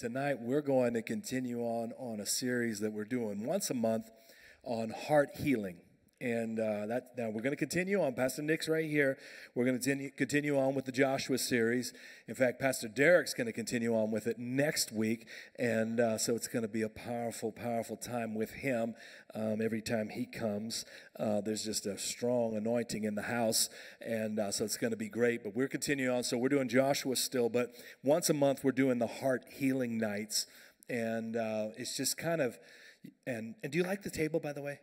tonight we're going to continue on on a series that we're doing once a month on heart healing. And uh, that now we're going to continue on. Pastor Nick's right here. We're going to continue on with the Joshua series. In fact, Pastor Derek's going to continue on with it next week, and uh, so it's going to be a powerful, powerful time with him. Um, every time he comes, uh, there's just a strong anointing in the house, and uh, so it's going to be great. But we're continuing on. So we're doing Joshua still, but once a month we're doing the heart healing nights, and uh, it's just kind of. And and do you like the table, by the way?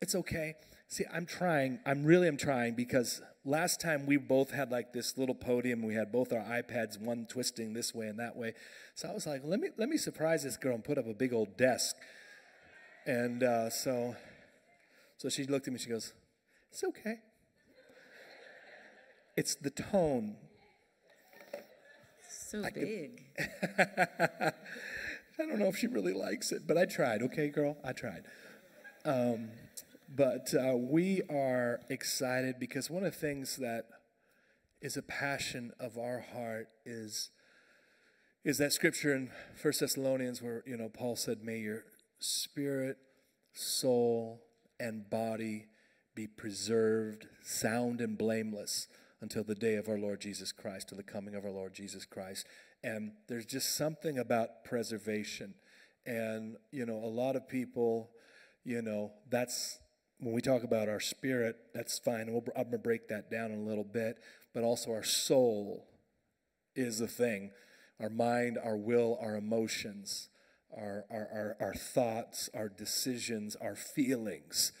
It's okay. See, I'm trying. I'm really I'm trying because last time we both had like this little podium. We had both our iPads, one twisting this way and that way. So I was like, let me let me surprise this girl and put up a big old desk. And uh, so, so she looked at me. She goes, "It's okay. It's the tone." So I big. I don't know if she really likes it, but I tried. Okay, girl, I tried. Um, but uh, we are excited because one of the things that is a passion of our heart is is that scripture in First Thessalonians where you know Paul said, "May your spirit, soul, and body be preserved, sound and blameless." Until the day of our Lord Jesus Christ, to the coming of our Lord Jesus Christ. And there's just something about preservation. And, you know, a lot of people, you know, that's when we talk about our spirit, that's fine. We'll, I'm going to break that down in a little bit. But also, our soul is the thing our mind, our will, our emotions, our, our, our, our thoughts, our decisions, our feelings.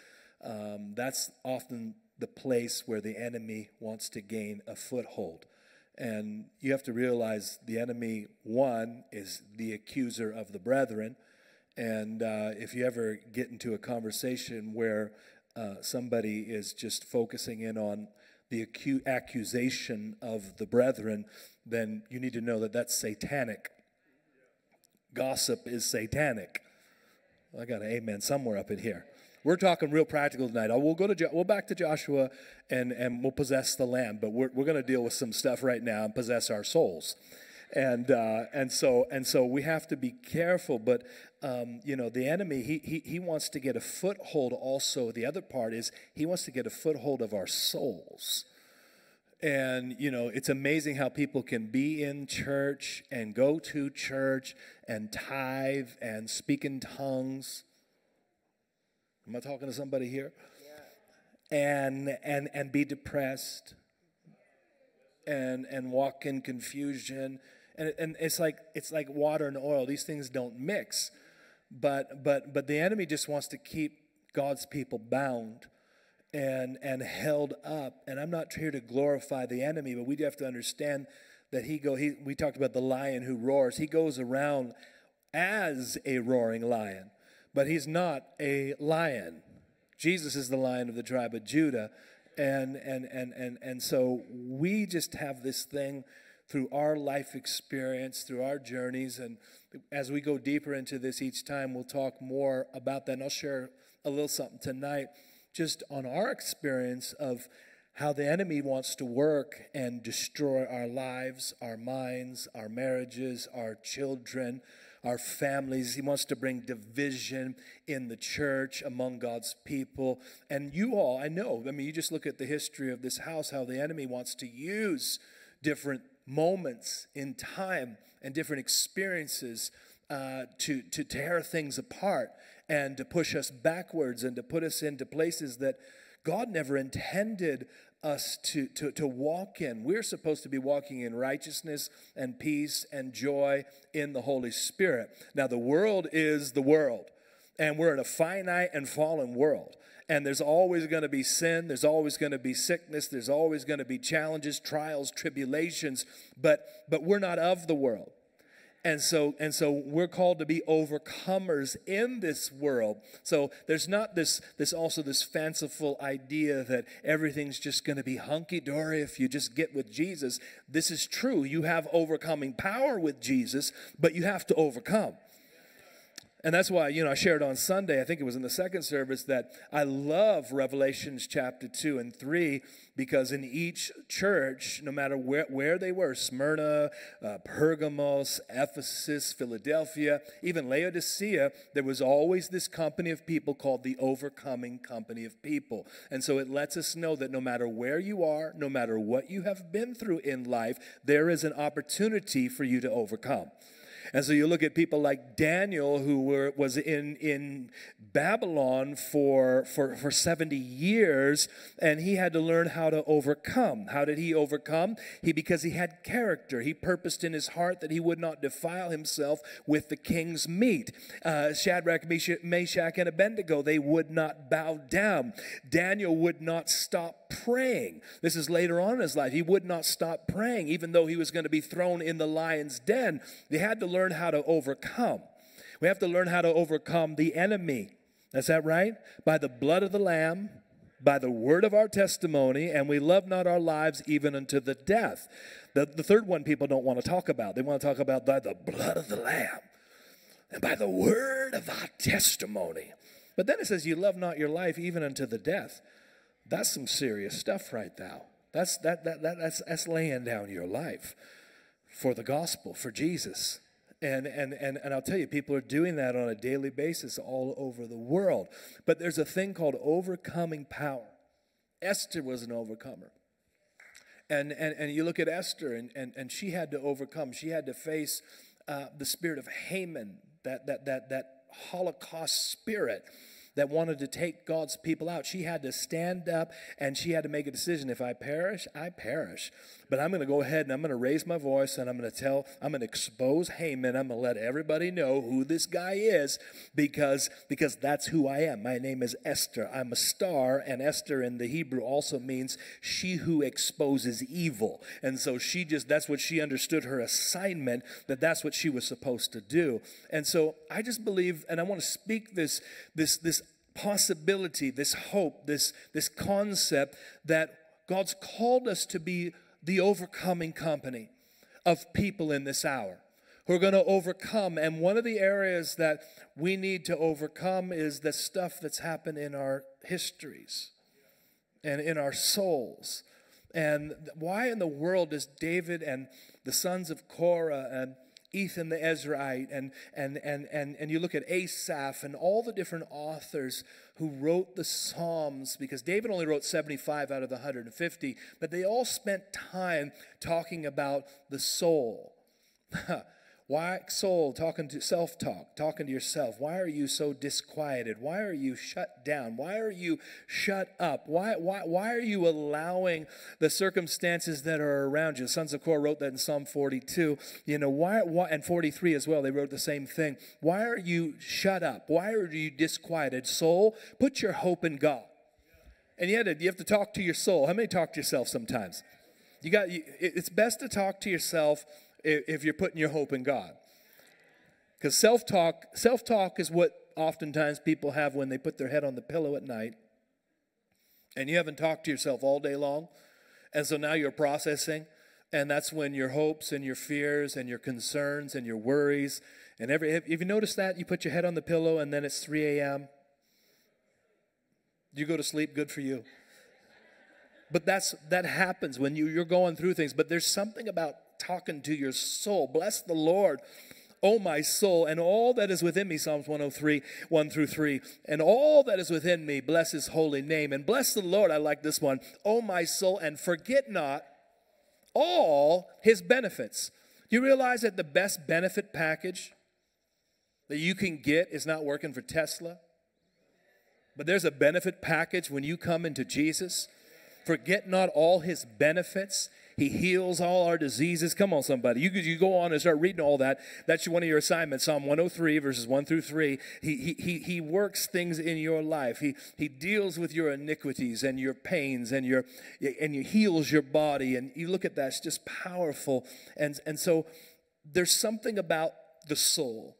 Um, that's often the place where the enemy wants to gain a foothold. And you have to realize the enemy, one, is the accuser of the brethren. And uh, if you ever get into a conversation where uh, somebody is just focusing in on the acu- accusation of the brethren, then you need to know that that's satanic. Gossip is satanic. I got an amen somewhere up in here. We're talking real practical tonight. We'll go to jo- we'll back to Joshua and and we'll possess the land, but we're we're going to deal with some stuff right now and possess our souls and uh, and so and so we have to be careful. But um, you know, the enemy he, he he wants to get a foothold. Also, the other part is he wants to get a foothold of our souls. And you know, it's amazing how people can be in church and go to church and tithe and speak in tongues. Am I talking to somebody here? And and and be depressed and and walk in confusion and, and it's like it's like water and oil. These things don't mix. But but but the enemy just wants to keep god's people bound and and held up. And i'm not here to glorify the enemy but we do have to understand that he go he we talked about the lion who roars. He goes around as a roaring lion but he's not a lion. Jesus is the lion of the tribe of judah. And and and and and so we just have this thing through our life experience, through our journeys. And as we go deeper into this each time, we'll talk more about that. And I'll share a little something tonight just on our experience of how the enemy wants to work and destroy our lives, our minds, our marriages, our children, our families. He wants to bring division in the church among God's people. And you all, I know, I mean, you just look at the history of this house, how the enemy wants to use different moments in time and different experiences uh, to, to tear things apart and to push us backwards and to put us into places that God never intended us to, to, to walk in. We're supposed to be walking in righteousness and peace and joy in the Holy Spirit. Now, the world is the world, and we're in a finite and fallen world and there's always going to be sin, there's always going to be sickness, there's always going to be challenges, trials, tribulations, but but we're not of the world. And so and so we're called to be overcomers in this world. So there's not this this also this fanciful idea that everything's just going to be hunky dory if you just get with Jesus. This is true. You have overcoming power with Jesus, but you have to overcome. And that's why, you know, I shared on Sunday, I think it was in the second service, that I love Revelations chapter 2 and 3 because in each church, no matter where, where they were Smyrna, uh, Pergamos, Ephesus, Philadelphia, even Laodicea there was always this company of people called the overcoming company of people. And so it lets us know that no matter where you are, no matter what you have been through in life, there is an opportunity for you to overcome. And so you look at people like Daniel, who were, was in, in Babylon for, for, for 70 years, and he had to learn how to overcome. How did he overcome? He because he had character. He purposed in his heart that he would not defile himself with the king's meat. Uh, Shadrach, Meshach, and Abednego, they would not bow down. Daniel would not stop praying. This is later on in his life. He would not stop praying, even though he was going to be thrown in the lion's den. They had to learn how to overcome. We have to learn how to overcome the enemy. Is that right? By the blood of the Lamb, by the word of our testimony, and we love not our lives even unto the death. The, the third one people don't want to talk about. They want to talk about by the blood of the Lamb and by the word of our testimony. But then it says, You love not your life even unto the death. That's some serious stuff right now. That's, that, that, that, that's, that's laying down your life for the gospel, for Jesus. And, and, and, and I'll tell you, people are doing that on a daily basis all over the world. But there's a thing called overcoming power. Esther was an overcomer. And, and, and you look at Esther, and, and, and she had to overcome. She had to face uh, the spirit of Haman, that, that, that, that Holocaust spirit that wanted to take God's people out. She had to stand up and she had to make a decision. If I perish, I perish. But I'm going to go ahead and I'm going to raise my voice and I'm going to tell, I'm going to expose Haman. I'm going to let everybody know who this guy is because, because that's who I am. My name is Esther. I'm a star, and Esther in the Hebrew also means she who exposes evil. And so she just, that's what she understood her assignment, that that's what she was supposed to do. And so I just believe, and I want to speak this, this, this possibility, this hope, this, this concept that God's called us to be the overcoming company of people in this hour who are going to overcome. And one of the areas that we need to overcome is the stuff that's happened in our histories and in our souls. And why in the world does David and the sons of Korah and Ethan the Ezrahite, and, and, and, and, and you look at Asaph and all the different authors who wrote the Psalms, because David only wrote 75 out of the 150, but they all spent time talking about the soul. Why, soul, talking to self talk, talking to yourself, why are you so disquieted? Why are you shut down? Why are you shut up? Why, why, why are you allowing the circumstances that are around you? Sons of Korah wrote that in Psalm 42. You know, why, why, and 43 as well, they wrote the same thing. Why are you shut up? Why are you disquieted? Soul, put your hope in God. And yet, you have to talk to your soul. How many talk to yourself sometimes? You got, it's best to talk to yourself if you're putting your hope in God. Because self talk, self talk is what oftentimes people have when they put their head on the pillow at night, and you haven't talked to yourself all day long, and so now you're processing, and that's when your hopes and your fears and your concerns and your worries and every. If you notice that you put your head on the pillow and then it's 3 a.m. You go to sleep. Good for you. But that's that happens when you, you're going through things. But there's something about talking to your soul. Bless the Lord. O my soul, and all that is within me, Psalms 103, 1 through 3. And all that is within me, bless his holy name. And bless the Lord, I like this one. O my soul, and forget not all his benefits. Do you realize that the best benefit package that you can get is not working for Tesla? But there's a benefit package when you come into Jesus. Forget not all his benefits. He heals all our diseases. Come on, somebody. You, you go on and start reading all that. That's one of your assignments. Psalm 103, verses 1 through 3. He, he, he works things in your life. He, he deals with your iniquities and your pains and, your, and he heals your body. And you look at that, it's just powerful. And, and so there's something about the soul.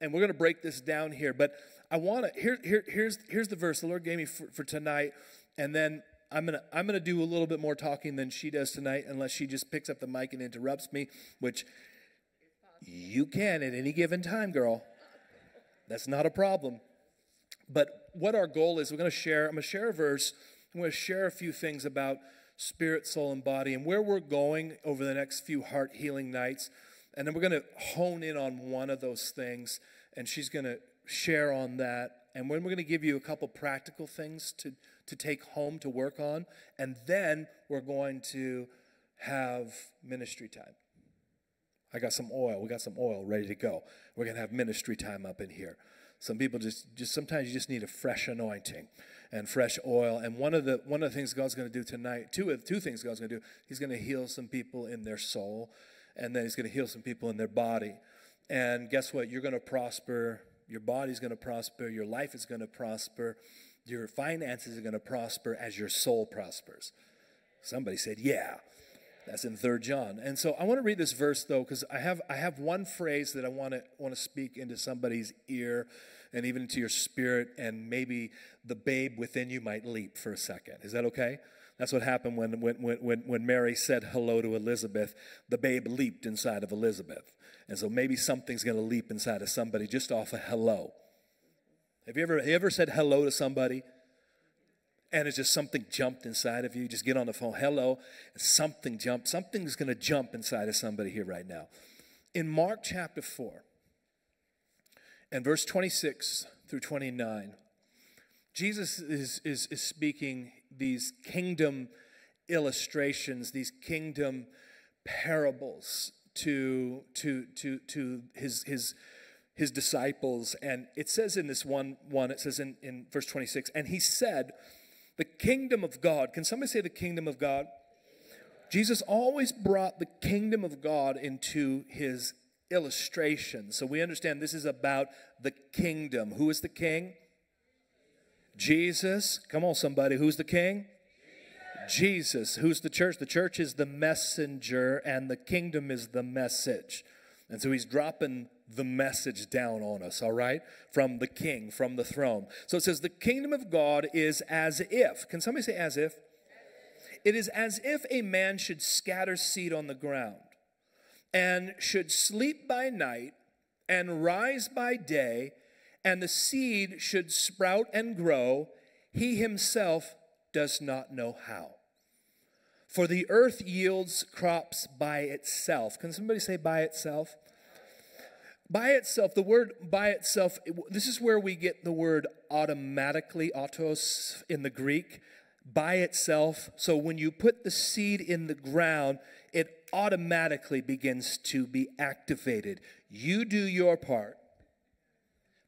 And we're going to break this down here. But I want to, here, here, here's, here's the verse the Lord gave me for, for tonight. And then I'm gonna I'm gonna do a little bit more talking than she does tonight, unless she just picks up the mic and interrupts me, which you can at any given time, girl. That's not a problem. But what our goal is, we're going to share, I'm to share a verse, I'm to share a few things about spirit, soul, and body, and where we're going over the next few heart healing nights. And then we're going to hone in on one of those things, and she's going to share on that. And when we're going to give you a couple practical things to, to take home to work on, and then we're going to have ministry time. I got some oil. We got some oil ready to go. We're going to have ministry time up in here. Some people just, just sometimes you just need a fresh anointing and fresh oil. And one of the one of the things God's going to do tonight, two two things God's going to do, He's going to heal some people in their soul, and then He's going to heal some people in their body. And guess what? You're going to prosper. Your body's going to prosper. Your life is going to prosper. Your finances are going to prosper as your soul prospers. Somebody said, "Yeah." That's in Third John. And so I want to read this verse though, because I have I have one phrase that I want to want to speak into somebody's ear and even into your spirit, and maybe the babe within you might leap for a second. Is that okay? That's what happened when, when, when, when Mary said hello to Elizabeth. The babe leaped inside of Elizabeth. And so maybe something's going to leap inside of somebody just off a hello. Have you ever, have you ever said hello to somebody? and it's just something jumped inside of you. Just get on the phone, hello, something jumped. Something's going to jump inside of somebody here right now. In Mark chapter 4, and verse 26 through 29, Jesus is, is, is speaking these kingdom illustrations, these kingdom parables to, to, to, to his, his, his disciples. And it says in this one, one it says in, in verse 26, and he said, The kingdom of God, can somebody say the kingdom of God? Jesus always brought the kingdom of God into his illustration. So we understand this is about the kingdom. Who is the king? Jesus. Come on, somebody. Who's the king? Jesus. Who's the church? The church is the messenger, and the kingdom is the message. And so he's dropping the message down on us, all right? From the king, from the throne. So it says, The kingdom of God is as if. Can somebody say as if? It is as if a man should scatter seed on the ground and should sleep by night and rise by day, and the seed should sprout and grow, he himself does not know how. For the earth yields crops by itself. Can somebody say by itself? By itself, the word by itself, this is where we get the word automatically, autos in the Greek, by itself. So when you put the seed in the ground, it automatically begins to be activated. You do your part,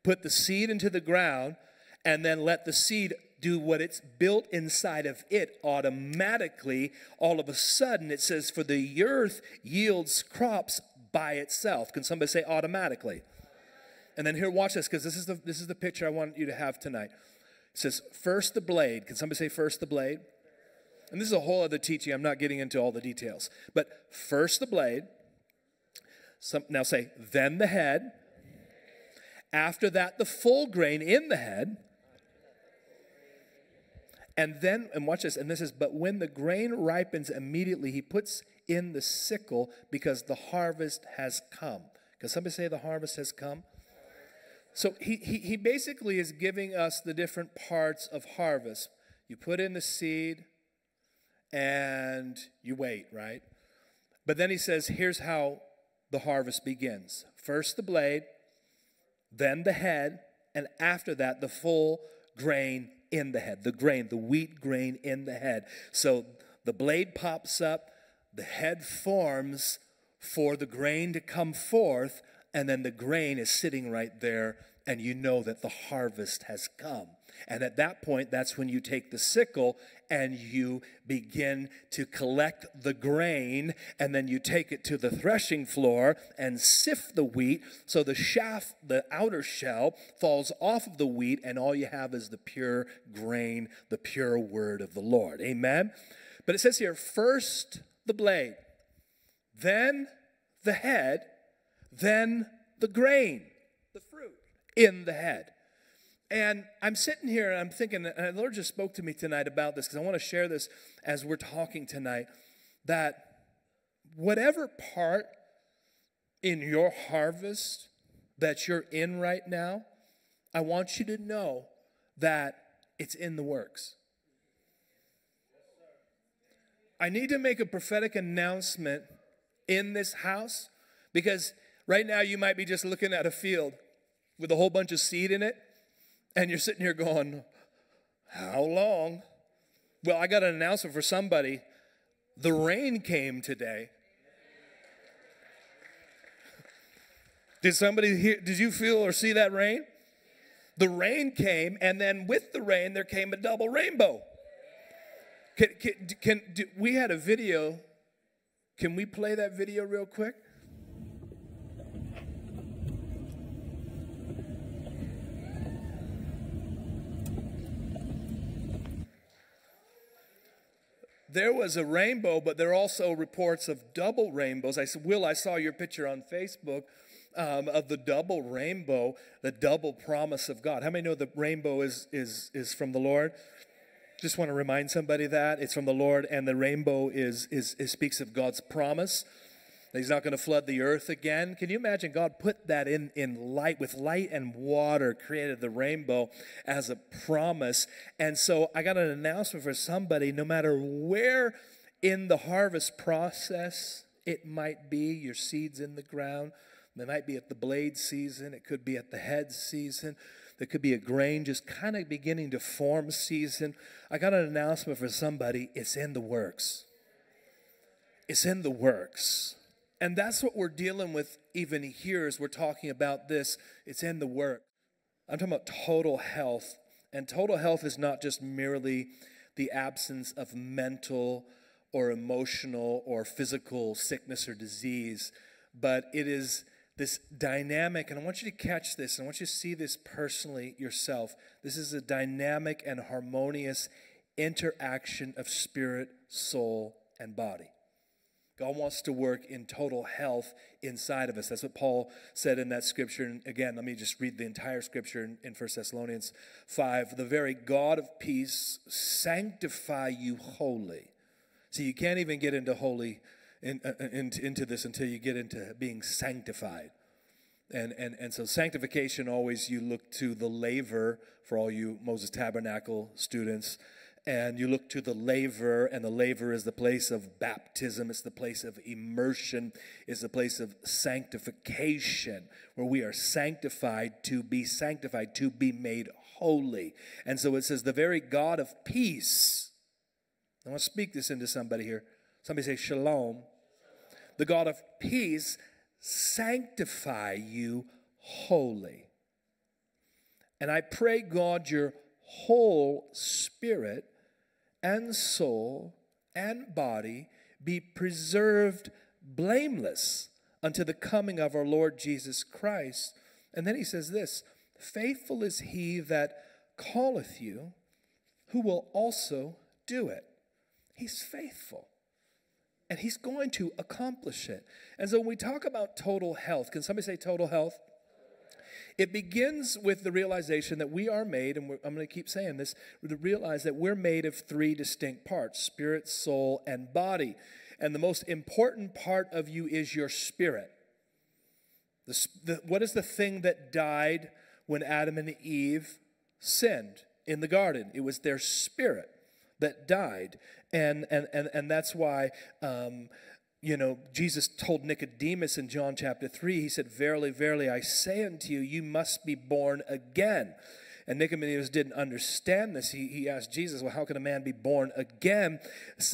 put the seed into the ground, and then let the seed do what it's built inside of it automatically. All of a sudden, it says, For the earth yields crops by itself. Can somebody say automatically? And then here, watch this, because this is the this is the picture I want you to have tonight. It says, first the blade. Can somebody say first the blade? And this is a whole other teaching. I'm not getting into all the details. But first the blade. Some, now say, then the head. After that, the full grain in the head. And then, and watch this, and this is, but when the grain ripens immediately, he puts in the sickle because the harvest has come. Can somebody say the harvest has come? So he, he, he basically is giving us the different parts of harvest. You put in the seed, and you wait, right? But then he says, here's how the harvest begins first the blade, then the head, and after that, the full grain in the head, the grain, the wheat grain in the head. So the blade pops up, the head forms for the grain to come forth, and then the grain is sitting right there, and you know that the harvest has come. And at that point, that's when you take the sickle and you begin to collect the grain, and then you take it to the threshing floor and sift the wheat so the chaff, the outer shell, falls off of the wheat, and all you have is the pure grain, the pure word of the Lord. Amen? But it says here first the blade, then the head, then the grain, the fruit in the head. And I'm sitting here and I'm thinking, and the Lord just spoke to me tonight about this because I want to share this as we're talking tonight that whatever part in your harvest that you're in right now, I want you to know that it's in the works. I need to make a prophetic announcement in this house because right now you might be just looking at a field with a whole bunch of seed in it and you're sitting here going, How long? Well, I got an announcement for somebody. The rain came today. Did somebody hear, did you feel or see that rain? The rain came, and then with the rain, there came a double rainbow. Can, can, can do, we had a video. Can we play that video real quick? there was a rainbow, but there are also reports of double rainbows. I said, Will, I saw your picture on Facebook um, of the double rainbow, the double promise of God. How many know the rainbow is, is, is from the Lord? Just want to remind somebody that it's from the Lord, and the rainbow is, is, is speaks of God's promise. That He's not going to flood the earth again. Can you imagine God put that in, in light, with light and water, created the rainbow as a promise. And so I got an announcement for somebody no matter where in the harvest process it might be, your seeds in the ground, they might be at the blade season, it could be at the head season. There could be a grain just kind of beginning to form season. I got an announcement for somebody. It's in the works. It's in the works. And that's what we're dealing with even here as we're talking about this. It's in the work. I'm talking about total health. And total health is not just merely the absence of mental or emotional or physical sickness or disease, but it is this dynamic, and I want you to catch this, and I want you to see this personally yourself. This is a dynamic and harmonious interaction of spirit, soul, and body. God wants to work in total health inside of us. That's what Paul said in that scripture. And again, let me just read the entire scripture in, in 1 Thessalonians 5. The very God of peace sanctify you wholly. See, you can't even get into holy in, uh, uh, in, into this until you get into being sanctified. And, and, and so sanctification always you look to the laver for all you Moses Tabernacle students and you look to the laver and the laver is the place of baptism it's the place of immersion it's the place of sanctification where we are sanctified to be sanctified to be made holy. And so it says the very god of peace i want to speak this into somebody here. Somebody say shalom the God of peace sanctify you wholly. And I pray, God, your whole spirit and soul and body be preserved blameless unto the coming of our Lord Jesus Christ. And then he says this Faithful is he that calleth you, who will also do it. He's faithful and he's going to accomplish it. And so when we talk about total health, can somebody say total health? It begins with the realization that we are made, and I'm going to keep saying this, to realize that we're made of three distinct parts spirit, soul, and body. And the most important part of you is your spirit. The, the, what is the thing that died when Adam and Eve sinned in the garden? It was their spirit that died. And, and, and, and that's why, um, you know, Jesus told Nicodemus in John chapter 3, he said, Verily, verily, I say unto you, you must be born again. And Nicodemus didn't understand this. He, he asked Jesus, Well, how can a man be born again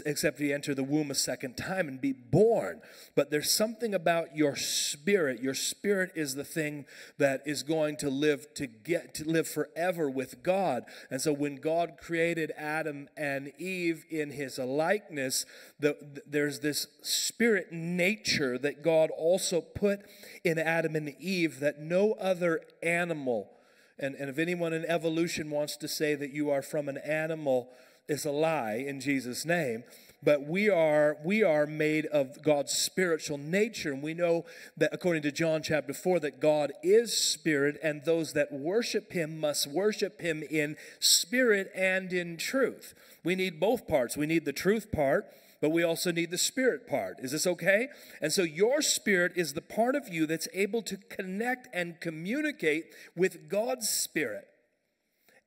except he enter the womb a second time and be born? But there's something about your spirit. Your spirit is the thing that is going to live to get to live forever with God. And so when God created Adam and Eve in his likeness, the, there's this spirit nature that God also put in Adam and Eve that no other animal and, and if anyone in evolution wants to say that you are from an animal, it's a lie in Jesus' name. But we are we are made of God's spiritual nature, and we know that according to John chapter four, that God is spirit, and those that worship Him must worship Him in spirit and in truth. We need both parts. We need the truth part, but we also need the spirit part. Is this okay? And so your spirit is the part of you that's able to connect and communicate with God's spirit.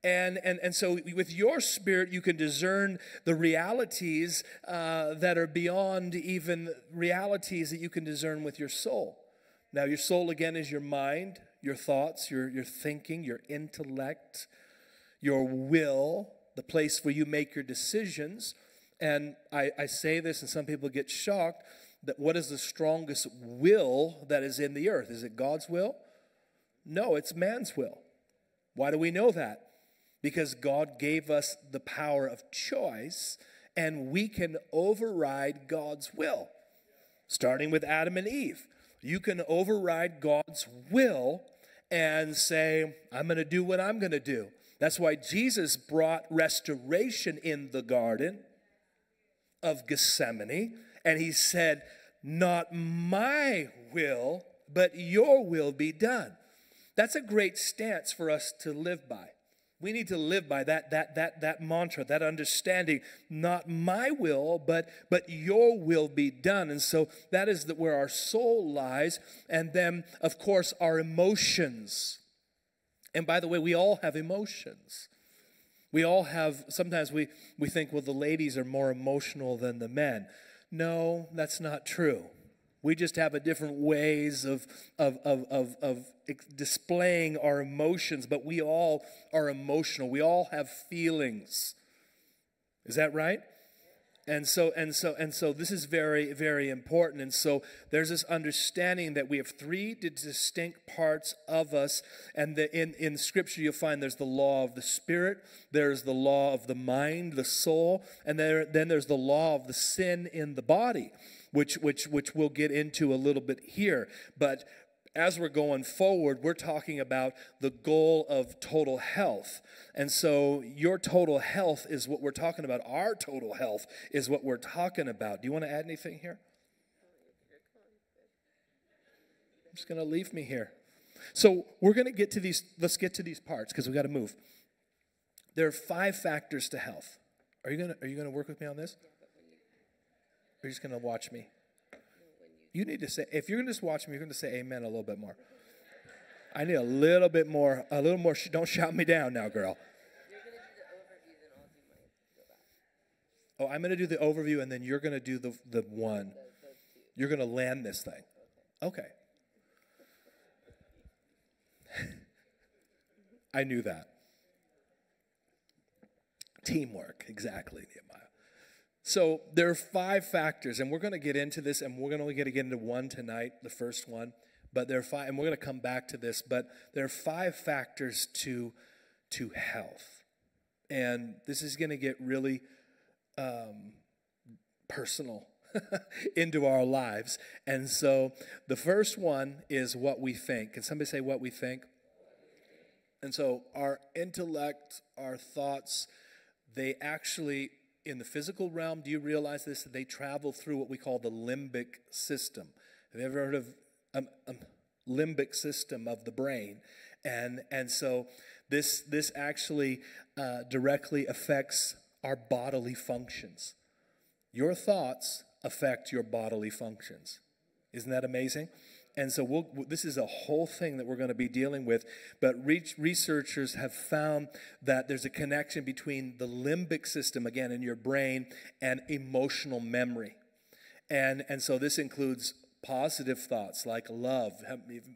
And, and, and so, with your spirit, you can discern the realities uh, that are beyond even realities that you can discern with your soul. Now, your soul, again, is your mind, your thoughts, your, your thinking, your intellect, your will, the place where you make your decisions. And I, I say this, and some people get shocked that what is the strongest will that is in the earth? Is it God's will? No, it's man's will. Why do we know that? because God gave us the power of choice and we can override God's will. Starting with Adam and Eve, you can override God's will and say, I'm going to do what I'm going to do. That's why Jesus brought restoration in the garden of Gethsemane. And he said, Not my will, but your will be done. That's a great stance for us to live by. We need to live by that, that, that, that mantra, that understanding. Not my will, but, but your will be done. And so that is the, where our soul lies. And then, of course, our emotions. And by the way, we all have emotions. We all have, sometimes we, we think, well, the ladies are more emotional than the men. No, that's not true. We just have a different ways of, of, of, of, of displaying our emotions, but we all are emotional. We all have feelings. Is that right? And so and so and so this is very very important. And so there's this understanding that we have three distinct parts of us and the, in in scripture you'll find there's the law of the spirit, there's the law of the mind, the soul, and there, then there's the law of the sin in the body which, which, which we'll get into a little bit here. But as we're going forward, we're talking about the goal of total health. And so, your total health is what we're talking about. Our total health is what we're talking about. Do you want to add anything here? I'm just going to leave me here. So, we're going to get to these, let's get to these parts because we got to move. There are five factors to health. Are you going to, are you going to work with me on this? Or are you just going to watch me? You need to say, if you're going to just watch me, you're going to say amen a little bit more. I need a little bit more, a little more. Don't shout me down now, girl. Oh, I'm going to do the overview and then you're going to do the, the one. You're going to land this thing. Okay. I knew that. Teamwork, exactly, Nehemiah. So there are five factors, and we're going to get into this, and we're only going to get get into one tonight, the first one. But there are five, and we're going to come back to this. But there are five factors to to health, and this is going to get really um, personal into our lives. And so the first one is what we think. Can somebody say what we think? And so our intellect, our thoughts, they actually in the physical realm, do you realize this? They travel through what we call the limbic system. Have you ever heard of a um, um, limbic system of the brain? And, and so this, this actually uh, directly affects our bodily functions. Your thoughts affect your bodily functions. Isn't that amazing? And so we'll, this is a whole thing that we're going to be dealing with. But researchers have found that there's a connection between the limbic system, again, in your brain, and emotional memory. And, and so this includes positive thoughts like love,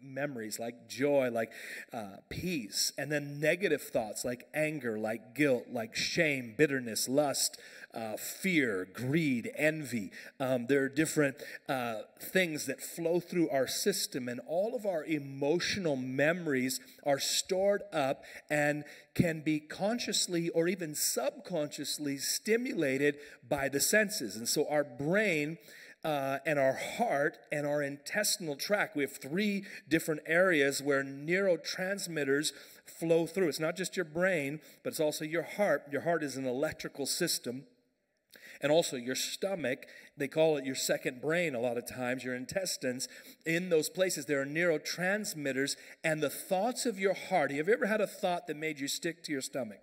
memories like joy, like uh, peace, and then negative thoughts like anger, like guilt, like shame, bitterness, lust, uh, fear, greed, envy. Um, there are different uh, things that flow through our system, and all of our emotional memories are stored up and can be consciously or even subconsciously stimulated by the senses. And so our brain uh, and our heart and our intestinal tract. We have three different areas where neurotransmitters flow through. It's not just your brain, but it's also your heart. Your heart is an electrical system. And also your stomach, they call it your second brain a lot of times, your intestines. In those places, there are neurotransmitters, and the thoughts of your heart. Have you ever had a thought that made you stick to your stomach?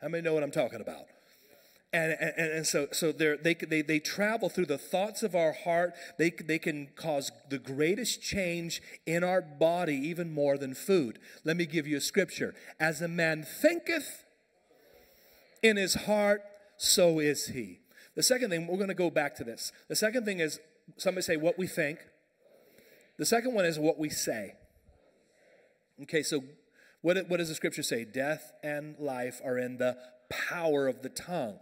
How many know what I'm talking about? And, and, and so, so they, they, they travel through the thoughts of our heart. They, they can cause the greatest change in our body, even more than food. Let me give you a scripture. As a man thinketh in his heart, so is he. The second thing, we're going to go back to this. The second thing is somebody say what we think. The second one is what we say. Okay, so what, what does the scripture say? Death and life are in the power of the tongue.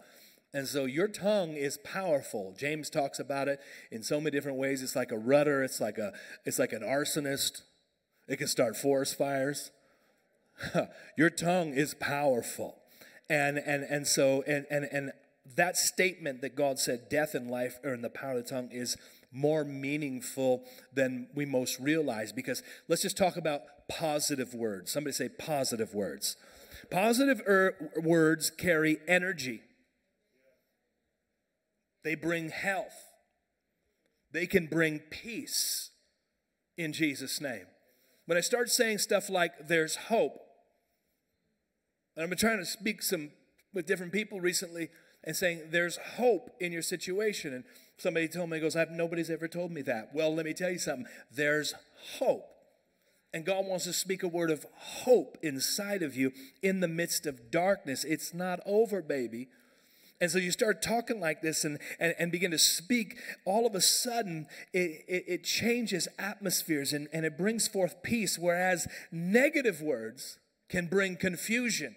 And so your tongue is powerful. James talks about it in so many different ways. It's like a rudder, it's like a it's like an arsonist. It can start forest fires. your tongue is powerful. And and and so and and and that statement that God said death and life are in the power of the tongue is more meaningful than we most realize because let's just talk about positive words. Somebody say positive words. Positive er- words carry energy. They bring health. They can bring peace in Jesus' name. When I start saying stuff like there's hope, and I've been trying to speak some with different people recently and saying there's hope in your situation. And somebody told me, goes, nobody's ever told me that. Well, let me tell you something. There's hope. And God wants to speak a word of hope inside of you in the midst of darkness. It's not over, baby. And so you start talking like this and, and, and begin to speak, all of a sudden it, it, it changes atmospheres and, and it brings forth peace, whereas negative words can bring confusion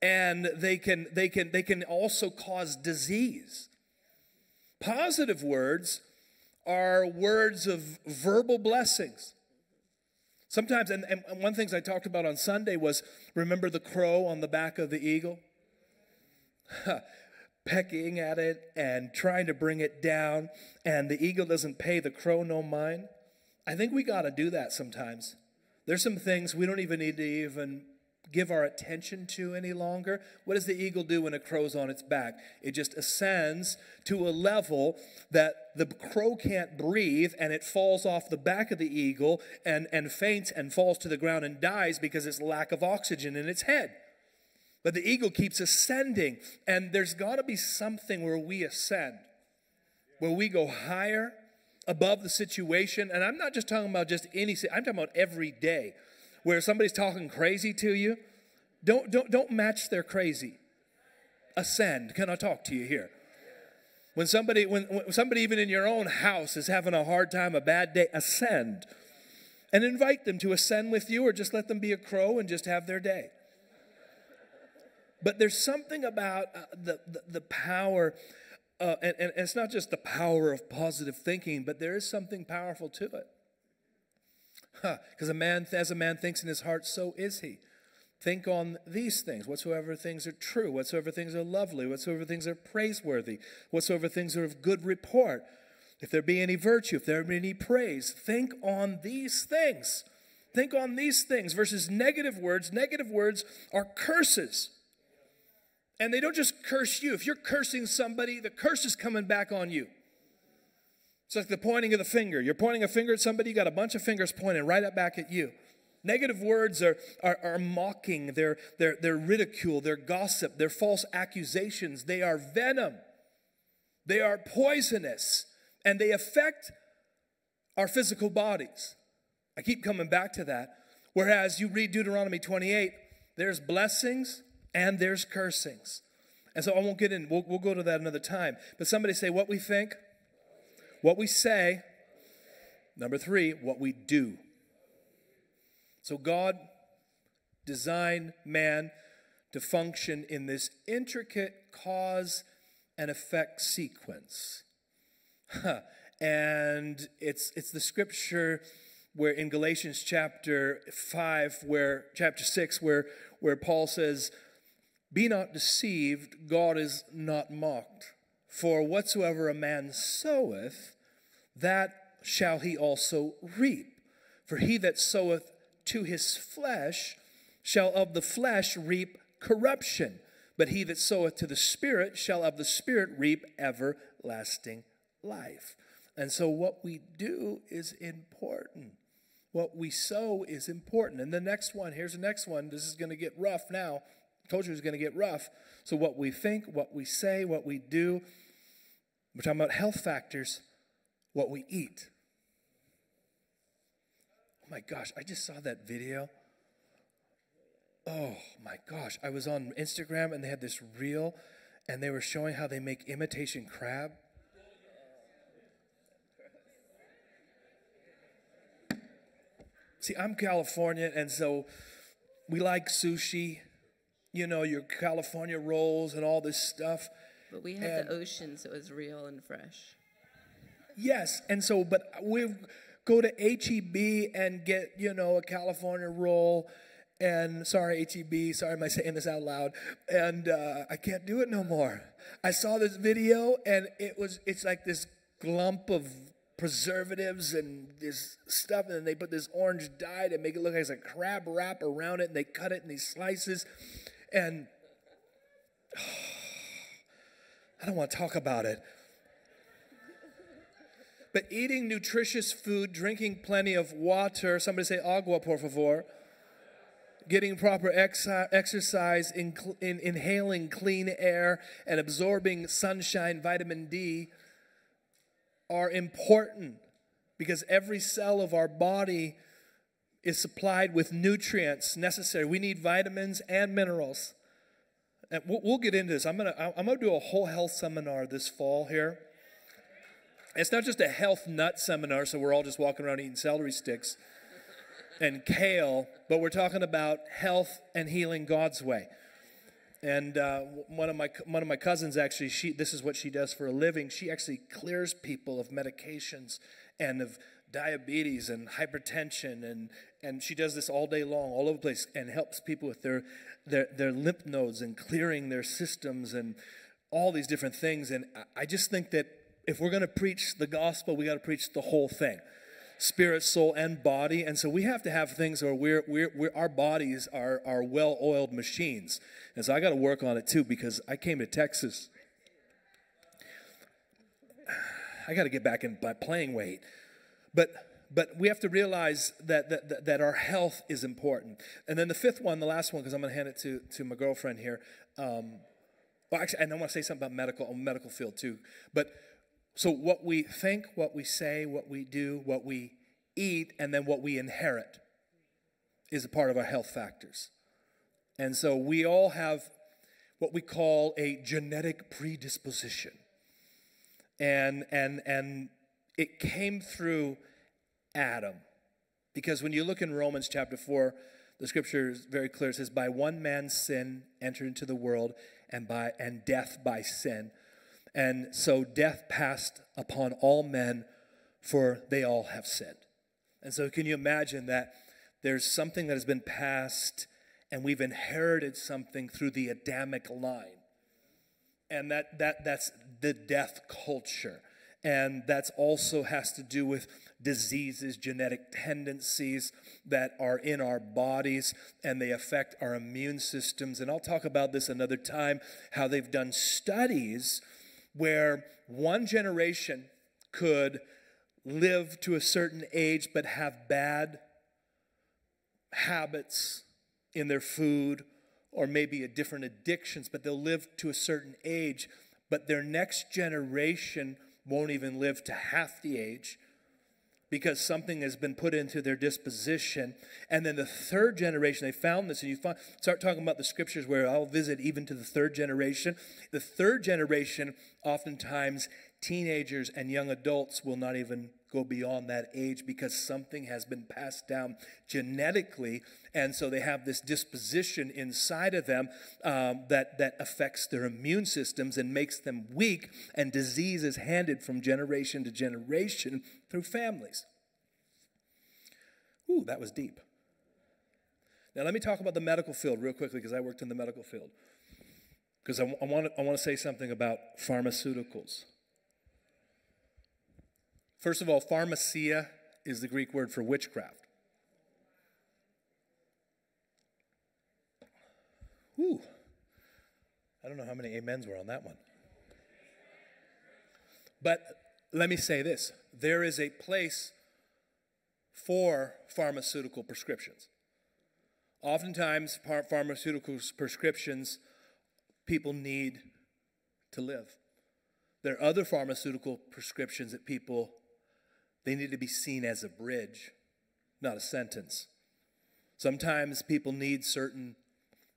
and they can, they can, they can also cause disease. Positive words are words of verbal blessings. Sometimes, and, and one of the things I talked about on Sunday was remember the crow on the back of the eagle? Pecking at it and trying to bring it down, and the eagle doesn't pay the crow no mind. I think we got to do that sometimes. There's some things we don't even need to even give our attention to any longer. What does the eagle do when a crow's on its back? It just ascends to a level that the crow can't breathe and it falls off the back of the eagle and, and faints and falls to the ground and dies because it's lack of oxygen in its head. But the eagle keeps ascending, and there's got to be something where we ascend, where we go higher above the situation. And I'm not just talking about just any, I'm talking about every day where somebody's talking crazy to you, don't, don't, don't match their crazy. Ascend. Can I talk to you here? When somebody, when, when somebody even in your own house is having a hard time, a bad day, ascend. And invite them to ascend with you or just let them be a crow and just have their day. But there's something about uh, the, the, the, power, uh, and, and it's not just the power of positive thinking, but there is something powerful to it. Because a man, as a man thinks in his heart, so is he. Think on these things whatsoever things are true, whatsoever things are lovely, whatsoever things are praiseworthy, whatsoever things are of good report. If there be any virtue, if there be any praise, think on these things. Think on these things versus negative words. Negative words are curses. And they don't just curse you. If you're cursing somebody, the curse is coming back on you. It's like the pointing of the finger. You're pointing a finger at somebody, you got a bunch of fingers pointing right up back at you. Negative words are, are, are mocking, they're, they're, they're ridicule, they're gossip, they're false accusations, they are venom, they are poisonous, and they affect our physical bodies. I keep coming back to that. Whereas you read Deuteronomy 28, there's blessings and there's cursings. And so I won't get in, we'll, we'll go to that another time. But somebody say what we think what we say. Number three, what we do. So God designed man to function in this intricate cause and effect sequence. and it's, it's the scripture where in Galatians chapter 5, where chapter 6, where, where Paul says, Be not deceived, God is not mocked. For whatsoever a man soweth, that shall he also reap. For he that soweth to his flesh shall of the flesh reap corruption, but he that soweth to the Spirit shall of the Spirit reap everlasting life. And so, what we do is important. What we sow is important. And the next one, here's the next one. This is going to get rough now. Told is going to get rough. So, what we think, what we say, what we do, we're talking about health factors, what we eat. Oh my gosh, I just saw that video. Oh my gosh, I was on Instagram and they had this reel and they were showing how they make imitation crab. See, I'm Californian, and so we like sushi, you know, your California rolls and all this stuff. But we had And- the ocean, so it was real and fresh. Yes, and so, but we go to HEB and get, you know, a California roll. And sorry, HEB, sorry, am I saying this out loud? And uh, I can't do it no more. I saw this video, and it was, it's like this glump of preservatives and this stuff, and then they put this orange dye to make it look like it's a crab wrap around it, and they cut it in these slices. And I don't want to talk about it. But eating nutritious food, drinking plenty of water, somebody say agua, por favor, getting proper exercise, in, in, inhaling clean air, and absorbing sunshine, vitamin D are important because every cell of our body is supplied with nutrients necessary. We need vitamins and minerals. And we'll, get into this. I'm gonna I'm gonna do a whole health seminar this fall here. It's not just a health nut seminar, so we're all just walking around eating celery sticks and kale, but we're talking about health and healing God's way. And uh, one of my one of my cousins actually, she this is what she does for a living. She actually clears people of medications and of diabetes and hypertension, and and she does this all day long, all over the place, and helps people with their their their lymph nodes and clearing their systems and all these different things. And I- just think that if we're going to preach the gospel, we got to preach the whole thing spirit, soul, and body. And so we have to have things where we're, we're, we're our bodies are, are well oiled machines. And so I got to work on it too because I came to Texas. I got to get back in by playing weight. But but we have to realize that, that, that, our health is important. And then the fifth one, the last one, because I'm going to hand it to, to my girlfriend here. Um, well, actually, and I want to say something about medical, medical field too. But so what we think, what we say, what we do, what we eat, and then what we inherit is a part of our health factors. And so we all have what we call a genetic predisposition. And and and it came through Adam. Because when you look in Romans chapter 4, the scripture is very clear. It says, By one man's sin entered into the world, and by and death by sin. And so death passed upon all men, for they all have sinned. And so, can you imagine that there's something that has been passed, and we've inherited something through the Adamic line? And that, that, that's the death culture. And that's also has to do with diseases, genetic tendencies that are in our bodies, and they affect our immune systems. And I'll talk about this another time how they've done studies where one generation could live to a certain age but have bad habits in their food or maybe a different addictions, but they'll live to a certain age, but their next generation won't even live to half the age because something has been put into their disposition. And then the third generation, they found this, and you find, start talking about the scriptures where I'll visit even to the third generation. The third generation, oftentimes, teenagers and young adults will not even go beyond that age because something has been passed down genetically. And so they have this disposition inside of them um, that, that affects their immune systems and makes them weak, and disease is handed from generation to generation through families. Ooh, that was deep. Now, let me talk about the medical field real quickly because I worked in the medical field. Because I, I want to I wanna say something about pharmaceuticals. First of all, pharmakeia is the Greek word for witchcraft. Ooh, I don't know how many amens were on that one. But let me say this there is a place for pharmaceutical prescriptions. Oftentimes, pharmaceutical prescriptions people need to live. There are other pharmaceutical prescriptions that people they need to be seen as a bridge, not a sentence. Sometimes people need certain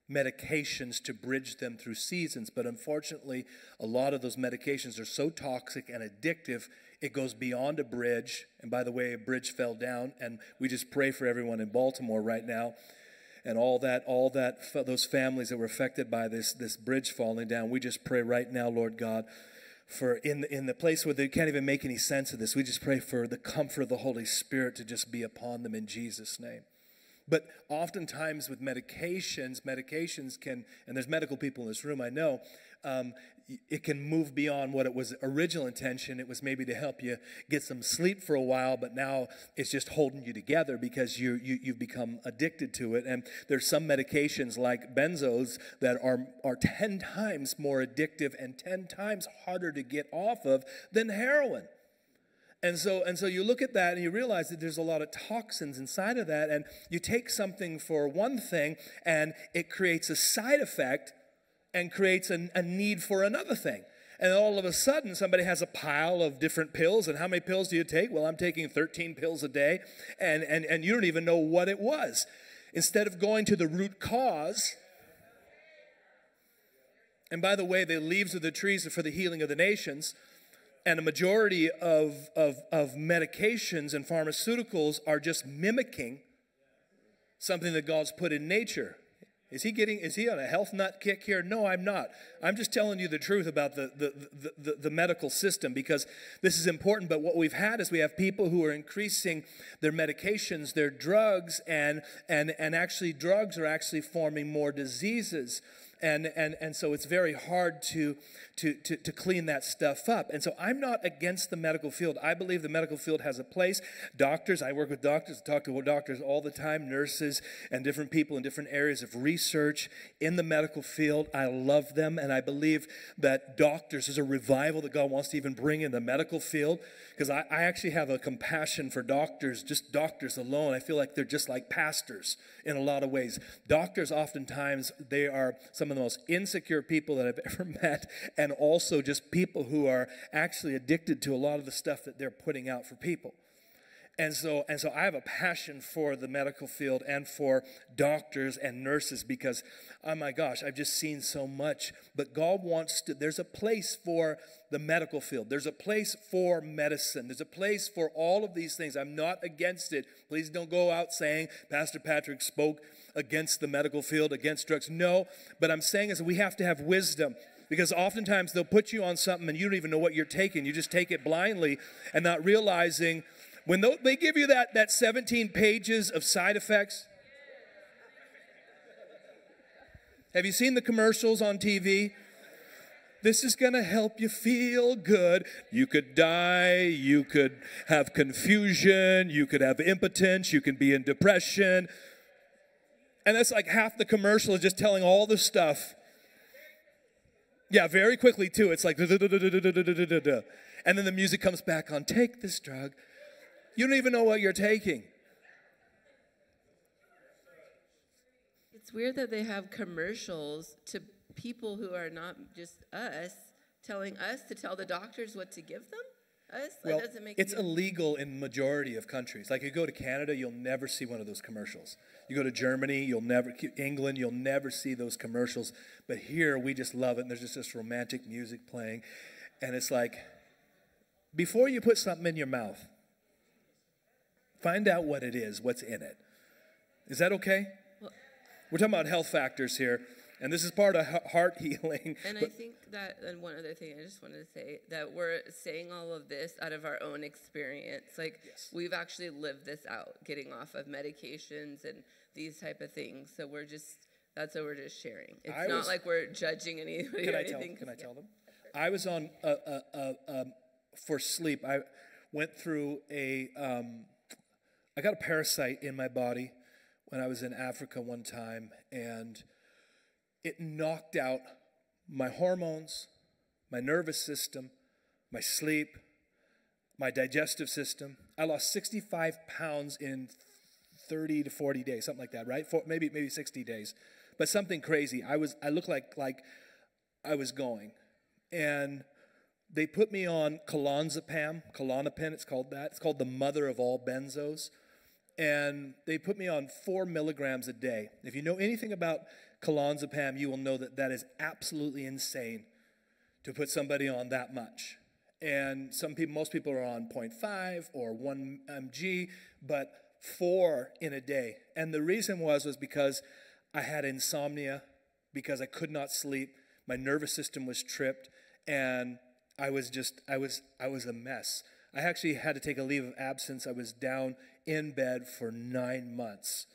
medications to bridge them through seasons, but unfortunately, a lot of those medications are so toxic and addictive, it goes beyond a bridge. And by the way, a bridge fell down, and we just pray for everyone in Baltimore right now and all that all that those families that were affected by this this bridge falling down we just pray right now lord god for in the, in the place where they can't even make any sense of this we just pray for the comfort of the holy spirit to just be upon them in jesus name. But oftentimes with medications medications can and there's medical people in this room i know um, it can move beyond what it was original intention. It was maybe to help you get some sleep for a while, but now it's just holding you together because you, you you've become addicted to it. And there's some medications like benzos that are are ten times more addictive and ten times harder to get off of than heroin. And so, and so you look at that and you realize that there's a lot of toxins inside of that, and you take something for one thing and it creates a side effect and creates a, a need for another thing. And all of a sudden, somebody has a pile of different pills. And how many pills do you take? Well, I'm taking 13 pills a day, and, and, and you don't even know what it was. Instead of going to the root cause, and by the way, the leaves of the trees are for the healing of the nations. And a majority of, of, of medications and pharmaceuticals are just mimicking something that God's put in nature. Is he getting, is he on a health nut kick here? No, I'm not. I'm just telling you the truth about the, the, the, the, the medical system because this is important. But what we've had is we have people who are increasing their medications, their drugs, and, and, and actually drugs are actually forming more diseases and and and so it's very hard to, to to to clean that stuff up. And so i'm not against the medical field. I believe the medical field has a place. Doctors i work with doctors talk to doctors all the time nurses and different people in different areas of research in the medical field. I love them and i believe that doctors is a revival that god wants to even bring in the medical field because I, I actually have a compassion for doctors just doctors alone. I feel like they're just like pastors in a lot of ways. Doctors oftentimes they are some of the most insecure people that I've ever met, and also just people who are actually addicted to a lot of the stuff that they're putting out for people. And so, and so I have a passion for the medical field and for doctors and nurses because, oh my gosh, I've just seen so much. But God wants to, there's a place for the medical field. There's a place for medicine. There's a place for all of these things. I'm not against it. Please don't go out saying Pastor Patrick spoke against the medical field, against drugs. No, but I'm saying is we have to have wisdom because oftentimes they'll put you on something and you don't even know what you're taking. You just take it blindly and not realizing when they give you that, that 17 pages of side effects. Have you seen the commercials on TV? This is going to help you feel good. You could die. You could have confusion. You could have impotence. You can be in depression. And that's like half the commercial is just telling all the stuff. Yeah, very quickly too. It's like, and then the music comes back on take this drug. You don't even know what you're taking. It's weird that they have commercials to people who are not just us telling us to tell the doctors what to give them. Us? Well, it's illegal in majority of countries. Like you go to Canada, you'll never see one of those commercials. You go to Germany, you'll never England, you'll never see those commercials. But here, we just love it. And there's just this romantic music playing, and it's like, before you put something in your mouth, find out what it is, what's in it. Is that okay? Well, We're talking about health factors here. And this is part of heart healing. And I think that, and one other thing I just wanted to say that we're saying all of this out of our own experience. Like yes. we've actually lived this out, getting off of medications and these type of things. So we're just, that's what we're just sharing. It's I not was, like we're judging anybody can I anything. Tell, can I tell them? I was on, uh, uh, uh, um, for sleep, I went through a, um, I got a parasite in my body when I was in Africa one time, and it knocked out my hormones, my nervous system, my sleep, my digestive system. I lost 65 pounds in 30 to 40 days, something like that, right? For, maybe maybe 60 days, but something crazy. I was I looked like like I was going, and they put me on Clonazepam, Klonopin, it's called that. It's called the mother of all benzos. And they put me on four milligrams a day. If you know anything about Clonazepam, you will know that that is absolutely insane to put somebody on that much. And some people, most people are on 0.5 or 1 mg, but four in a day. And the reason was was because I had insomnia, because I could not sleep, my nervous system was tripped, and I was just, I was, I was a mess. I actually had to take a leave of absence. I was down in bed for nine months.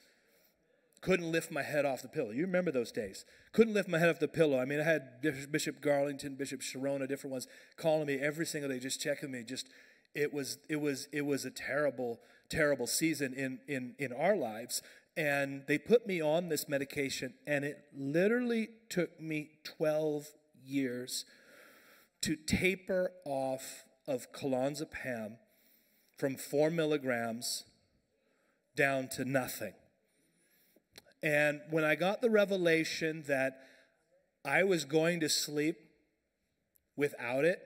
Couldn't lift my head off the pillow. You remember those days. Couldn't lift my head off the pillow. I mean, I had Bishop Garlington, Bishop Sharona, different ones calling me every single day, just checking me. Just, it was, it was, it was a terrible, terrible season in, in, in our lives. And they put me on this medication, and it literally took me 12 years to taper off of clonazepam from four milligrams down to nothing. And when I got the revelation that I was going to sleep without it,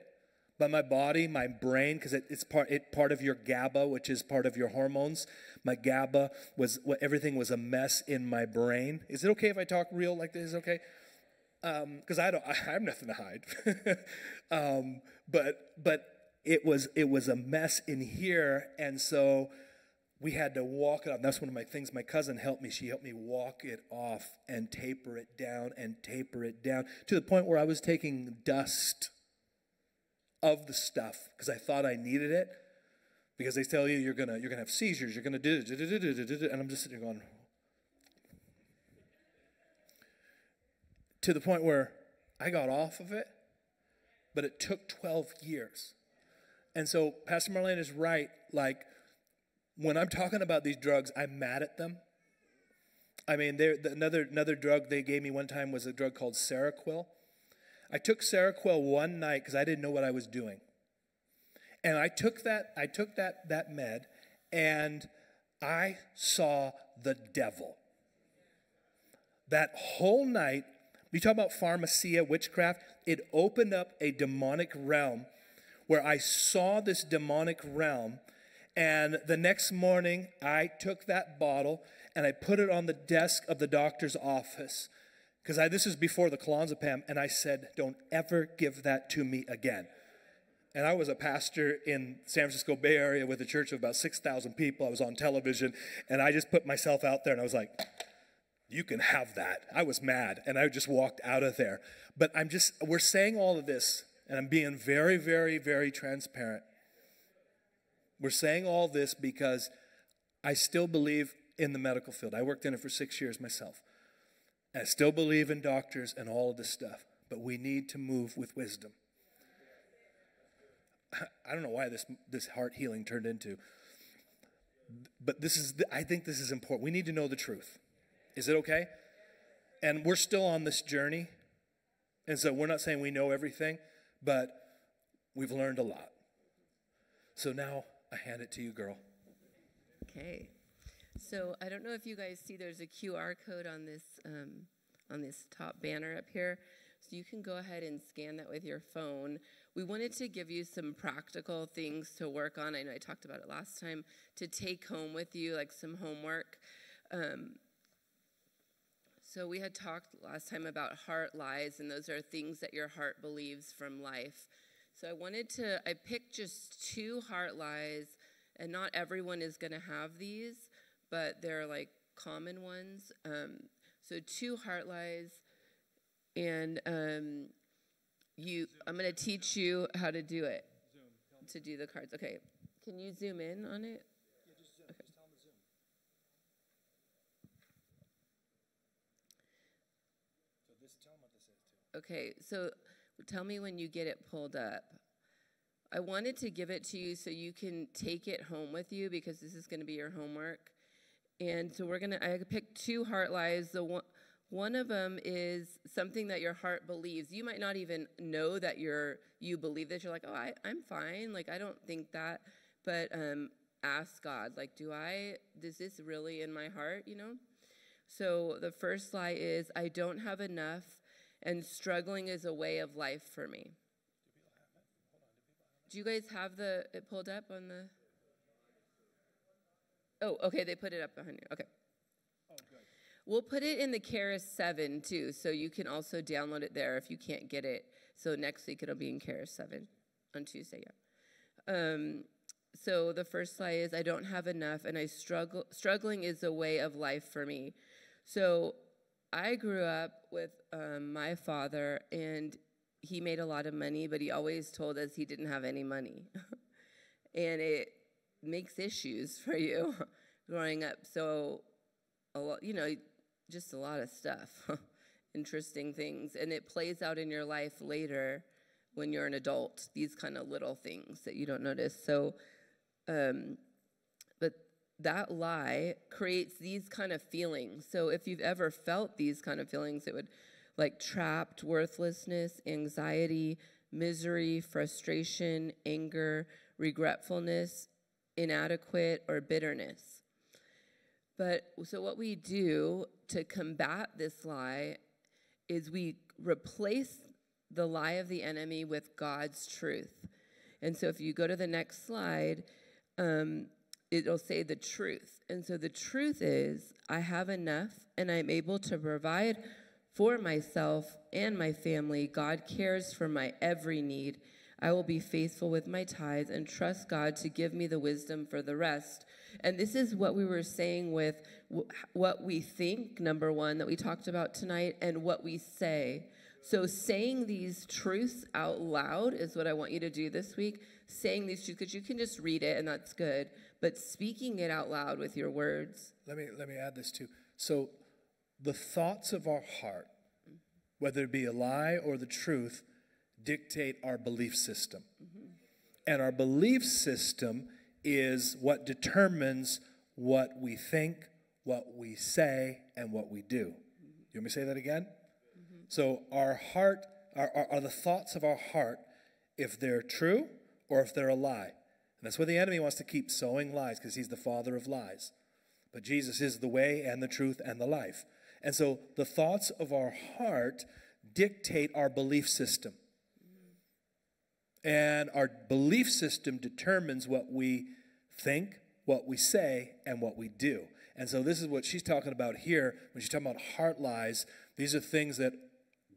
but my body, my brain, because it, it's part it part of your GABA, which is part of your hormones. My GABA was everything was a mess in my brain. Is it okay if I talk real like this? Okay because um, I don't, I have nothing to hide. um, but but it was it was a mess in here, and so we had to walk it off. That's one of my things. My cousin helped me. She helped me walk it off and taper it down and taper it down to the point where I was taking dust of the stuff because I thought I needed it. Because they tell you you're gonna you're gonna have seizures, you're gonna do, and I'm just sitting there going, to the point where I got off of it, but it took 12 years. And so Pastor Marlene is right. Like, when I'm talking about these drugs, I'm mad at them. I mean, the, another, another drug they gave me one time was a drug called Seroquel. I took Seroquel one night because I didn't know what I was doing. And I took that, I took that, that med, and I saw the devil. That whole night, you talk about pharmakeia, witchcraft, it opened up a demonic realm where I saw this demonic realm. And the next morning, I took that bottle and I put it on the desk of the doctor's office. Because this is before the clonazepam, and I said, Don't ever give that to me again. And I was a pastor in San Francisco Bay Area with a church of about 6,000 people. I was on television, and I just put myself out there and I was like, you can have that. I was mad and I just walked out of there. But I'm just, we're saying all of this and I'm being very, very, very transparent. We're saying all this because I still believe in the medical field. I worked in it for six years myself. I still believe in doctors and all of this stuff. But we need to move with wisdom. I don't know why this, this heart healing turned into. But this is, I think this is important. We need to know the truth. Is it okay? And we're still on this journey. And so we're not saying we know everything, but we've learned a lot. So now I hand it to you, girl. Okay. So I don't know if you guys see there's a QR code on this um, on this top banner up here. So you can go ahead and scan that with your phone. We wanted to give you some practical things to work on. I know I talked about it last time to take home with you, like some homework. Um, so, we had talked last time about heart lies, and those are things that your heart believes from life. So, I wanted to, I picked just two heart lies, and not everyone is going to have these, but they're like common ones. Um, so, two heart lies, and um, you, I'm going to teach you how to do it, zoom, to do the cards. Okay, can you zoom in on it? Okay, so tell me when you get it pulled up. I wanted to give it to you so you can take it home with you because this is going to be your homework. And so we're going to, I picked two heart lies. The one, one of them is something that your heart believes. You might not even know that you're, you believe this. You're like, oh, I, I'm fine. Like, I don't think that. But um, ask God, like, do I, is this really in my heart, you know? So the first lie is, I don't have enough, and struggling is a way of life for me. Do you guys have the it pulled up on the? Oh, okay, they put it up behind you. Okay. We'll put it in the Charis 7 too, so you can also download it there if you can't get it. So next week it'll be in Charis 7 on Tuesday, yeah. Um, so the first slide is I don't have enough and I struggle struggling is a way of life for me. So I grew up with um, my father and he made a lot of money, but he always told us he didn't have any money. and it makes issues for you growing up. So a lot, you know, just a lot of stuff, interesting things, and it plays out in your life later when you're an adult. These kind of little things that you don't notice. So, um, that lie creates these kind of feelings. So if you've ever felt these kind of feelings, it would like trapped, worthlessness, anxiety, misery, frustration, anger, regretfulness, inadequate, or bitterness. But so what we do to combat this lie is we replace the lie of the enemy with God's truth. And so if you go to the next slide, um, it'll say the truth. And so the truth is, I have enough and I'm able to provide for myself and my family. God cares for my every need. I will be faithful with my tithes and trust God to give me the wisdom for the rest. And this is what we were saying with what we think, number one, that we talked about tonight, and what we say. So, saying these truths out loud is what I want you to do this week. Saying these truths, because you can just read it and that's good, but speaking it out loud with your words. Let me, let me add this too. So, the thoughts of our heart, whether it be a lie or the truth, dictate our belief system. Mm-hmm. And our belief system is what determines what we think, what we say, and what we do. You want me to say that again? Mm-hmm. So, our heart are the thoughts of our heart, if they're true or if they're a lie. And that's where the enemy wants to keep sowing lies because he's the father of lies. But Jesus is the way and the truth and the life. And so the thoughts of our heart dictate our belief system. And our belief system determines what we think, what we say, and what we do. And so this is what she's talking about here when she's talking about heart lies. These are things that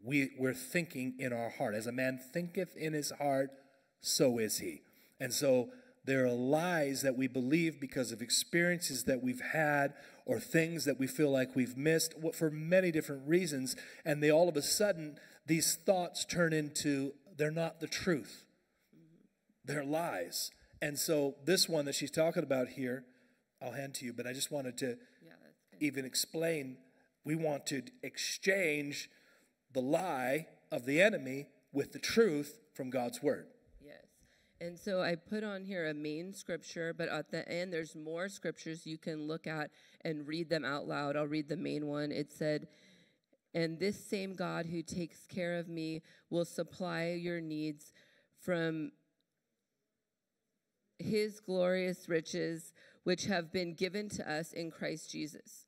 we, we're thinking in our heart. As a man thinketh in his heart, so is he. And so there are lies that we believe because of experiences that we've had or things that we feel like we've missed for many different reasons. And they all of a sudden, these thoughts turn into, they're not the truth they're lies. And so this one that she's talking about here, I'll hand to you, but I just wanted to yeah, even explain we want to exchange the lie of the enemy with the truth from God's word. And so I put on here a main scripture, but at the end there's more scriptures you can look at and read them out loud. I'll read the main one. It said, and this same God who takes care of me will supply your needs from his glorious riches, which have been given to us in Christ Jesus.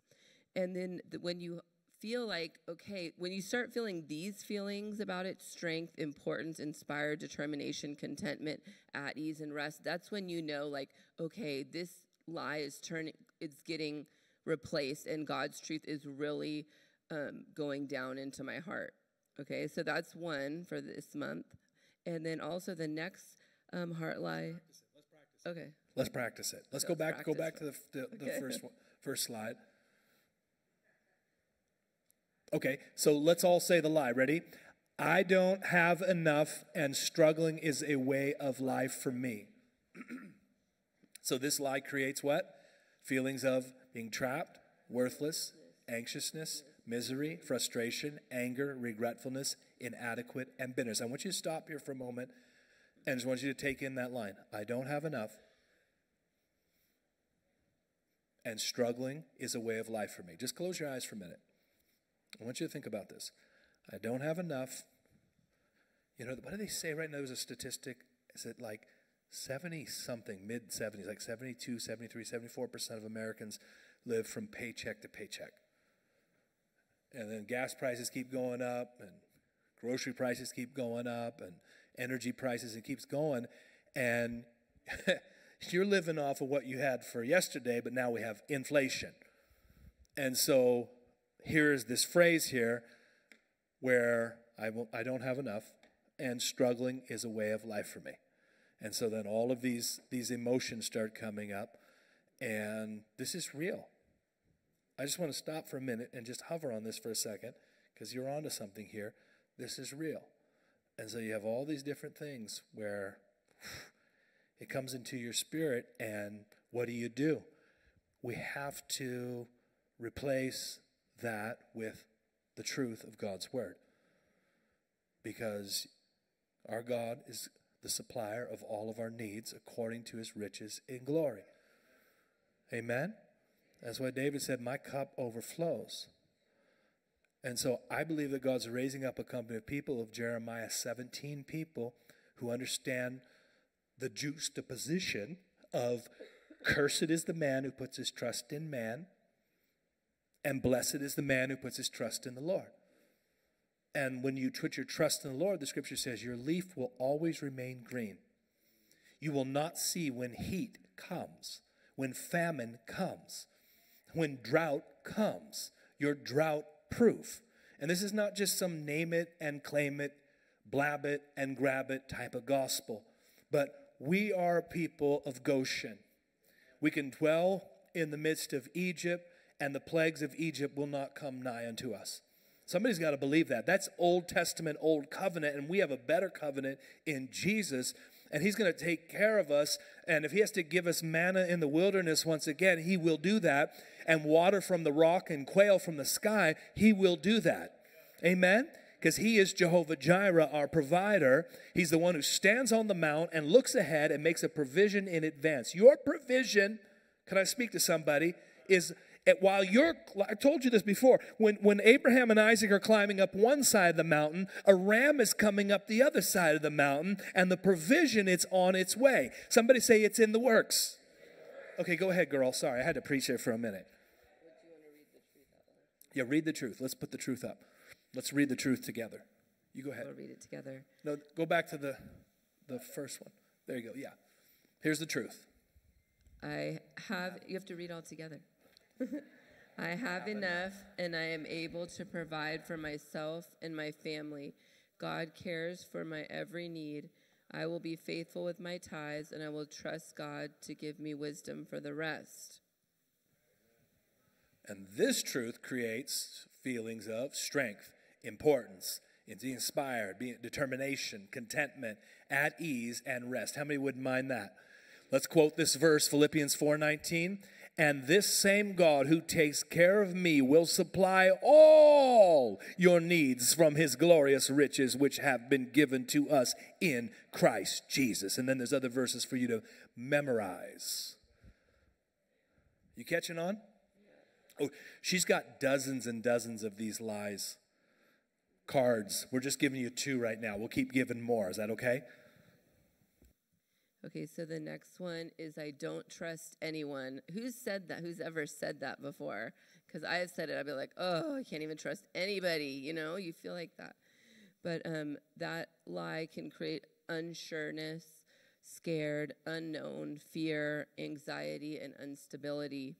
And then when you feel like, okay, when you start feeling these feelings about it strength, importance, inspired, determination, contentment, at ease, and rest that's when you know, like, okay, this lie is turning, it's getting replaced, and God's truth is really um, going down into my heart. Okay, so that's one for this month. And then also the next um, heart lie. Okay. Let's practice it. Let's, go back. Go back to the, the, the first one, first slide. Okay, so let's all say the lie. Ready? I don't have enough, and struggling is a way of life for me. so this lie creates what? Feelings of being trapped, worthless, anxiousness, misery, frustration, anger, regretfulness, inadequate, and bitterness. I want you to stop here for a moment and just want you to take in that line I don't have enough. And struggling is a way of life for me. Just close your eyes for a minute. I want you to think about this. I don't have enough. You know, what do they say right now? There's a statistic. Is it like 70 something, mid 70s, like 72, 73, 74% of Americans live from paycheck to paycheck. And then gas prices keep going up, and grocery prices keep going up, and energy prices, it keeps going. And you're living off of what you had for yesterday, but now we have inflation. And so here's this phrase here where I, won't, I don't have enough, and struggling is a way of life for me. And so then all of these, these emotions start coming up, and this is real. I just want to stop for a minute and just hover on this for a second because you're onto something here. This is real. And so you have all these different things where it comes into your spirit, and what do you do? We have to replace that with the truth of God's Word. Because our God is the supplier of all of our needs according to his riches in glory. Amen? That's why David said, My cup overflows. And so I believe that God's raising up a company of people, of Jeremiah 17 people, who understand the juxtaposition of cursed is the man who puts his trust in man, and blessed is the man who puts his trust in the Lord. And when you put your trust in the Lord, the scripture says, your leaf will always remain green. You will not see when heat comes, when famine comes, when drought comes. You're drought proof. And this is not just some name it and claim it, blab it and grab it type of gospel, but we are people of Goshen. We can dwell in the midst of Egypt, and the plagues of Egypt will not come nigh unto us. Somebody's got to believe that. That's Old Testament, Old Covenant, and we have a better covenant in Jesus. And He's going to take care of us. And if He has to give us manna in the wilderness once again, He will do that. And water from the rock and quail from the sky, He will do that. Amen? Because He is Jehovah Jireh, our provider. He's the one who stands on the mount and looks ahead and makes a provision in advance. Your provision, can I speak to somebody, is while you're, I told you this before, when, when Abraham and Isaac are climbing up one side of the mountain, a ram is coming up the other side of the mountain, and the provision it's on its way. Somebody say it's in the works. Okay, go ahead, girl. Sorry, I had to preach there for a minute. Yeah, read the truth. Let's put the truth up. Let's read the truth together. You go ahead. We'll read it together. No, go back to the the first one. There you go. Yeah. Here's the truth. I have you have to read all together. I have enough and I am able to provide for myself and my family. God cares for my every need. I will be faithful with my tithes and I will trust God to give me wisdom for the rest. And this truth creates feelings of strength, importance, inspired, determination, contentment, at ease, and rest. How many wouldn't mind that? Let's quote this verse, Philippians 4:19. And this same God who takes care of me will supply all your needs from his glorious riches, which have been given to us in Christ Jesus. And then there's other verses for you to memorize. You catching on? Oh, she's got dozens and dozens of these lies cards. We're just giving you two right now. We'll keep giving more. Is that okay? Okay, so the next one is I don't trust anyone. Who's said that? Who's ever said that before? Because I have said it. I'd be like, oh, I can't even trust anybody. You know, you feel like that. But um, that lie can create unsureness, scared, unknown, fear, anxiety, and instability.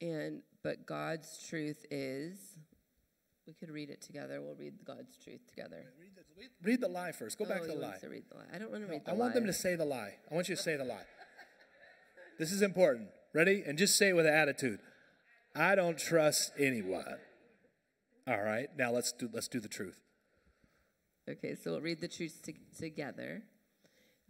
And but God's truth is we could read it together. We'll read God's truth together. Read the, read the lie first. Go oh, back to the lie. To read the lie. I don't want to no, read the I want them to say the lie. I want you to say the lie. This is important. Ready? And just say it with an attitude. I don't trust anyone. All right. Now let's do let's do the truth. Okay, so we'll read the truth to, together.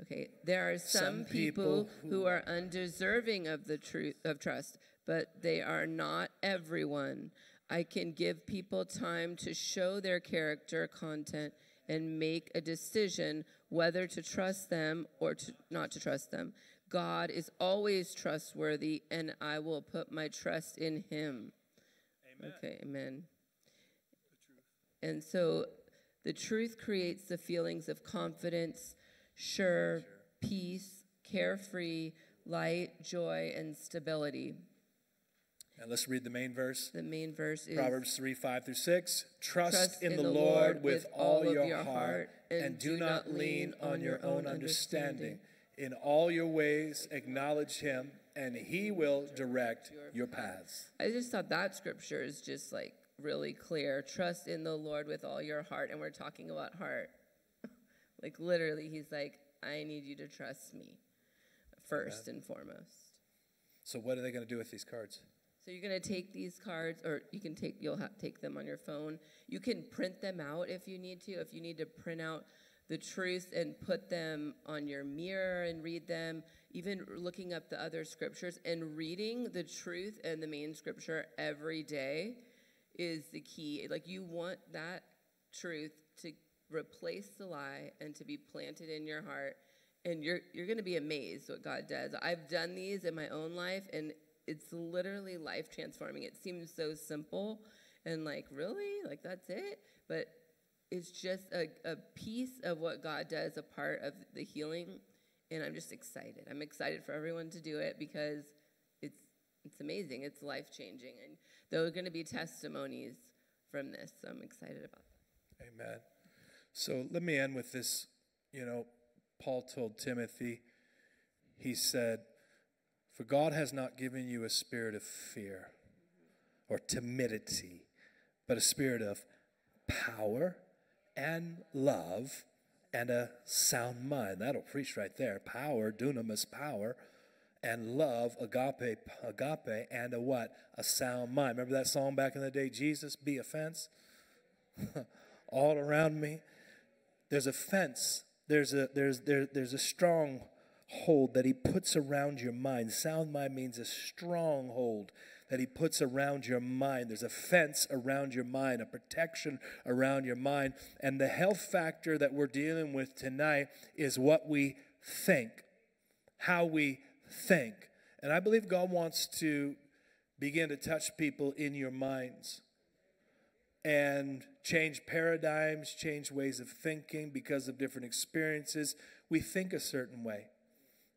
Okay, there are some, some people, people who are undeserving of the truth of trust, but they are not everyone. I can give people time to show their character content and make a decision whether to trust them or to not to trust them. God is always trustworthy, and I will put my trust in Him. Amen. Okay, amen. And so the truth creates the feelings of confidence, sure, peace, carefree, light, joy, and stability. And let's read the main verse. The main verse is Proverbs 3 5 through 6. Trust, in, the, Lord with all your heart, and do not lean on your own understanding. In all your ways, acknowledge him, and he will direct your paths. I just thought that scripture is just like really clear. Trust in the Lord with all your heart. And we're talking about heart. like literally, he's like, I need you to trust me first and foremost. So, what are they going to do with these cards? So you're going to take these cards, or you can take you'll take them on your phone. You can print them out if you need to. If you need to print out the truth and put them on your mirror and read them, even looking up the other scriptures and reading the truth and the main scripture every day is the key. Like you want that truth to replace the lie and to be planted in your heart and you're you're going to be amazed what God does. I've done these in my own life and it's literally life transforming. It seems so simple and like, really? Like, that's it? But it's just a, a piece of what God does, a part of the healing. And I'm just excited. I'm excited for everyone to do it because it's, it's amazing. It's life changing. And there are going to be testimonies from this. So I'm excited about that. Amen. So let me end with this. You know, Paul told Timothy, he said, for God has not given you a spirit of fear or timidity, but a spirit of power and love and a sound mind. That'll preach right there. Power, dunamis power, and love, agape, agape, and a what? A sound mind. Remember that song back in the day, Jesus be a fence? All around me. There's a fence. There's a there's there, there's a strong hold that he puts around your mind. Sound mind means a stronghold that he puts around your mind. There's a fence around your mind, a protection around your mind. And the health factor that we're dealing with tonight is what we think, how we think. And I believe God wants to begin to touch people in your minds and change paradigms, change ways of thinking because of different experiences. We think a certain way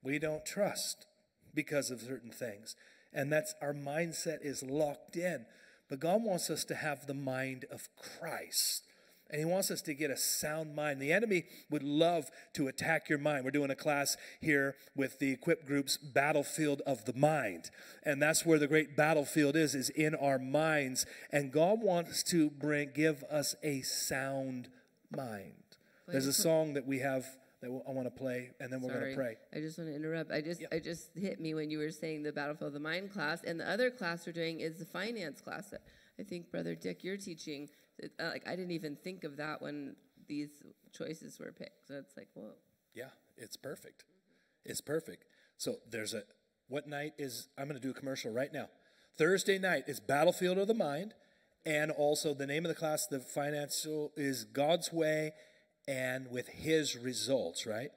we don't trust because of certain things. And that's our mindset is locked in. But God wants us to have the mind of Christ. And he wants us to get a sound mind. The enemy would love to attack your mind. We're doing a class here with the equip groups Battlefield of the Mind. And that's where the great battlefield is, is in our minds. And God wants to bring give us a sound mind. There's a song that we have that I want to play, and then we're going to pray. I just want to interrupt. I just, yep. I just hit me when you were saying the Battlefield of the Mind class, and the other class we're doing is the finance class. That I think, Brother Dick, you're teaching. Uh, like I didn't even think of that when these choices were picked. So it's like, whoa. Yeah, it's perfect. It's perfect. So there's a what night is I'm going to do a commercial right now. Thursday night is Battlefield of the Mind, and also the name of the class, the financial is God's Way and with his results, right?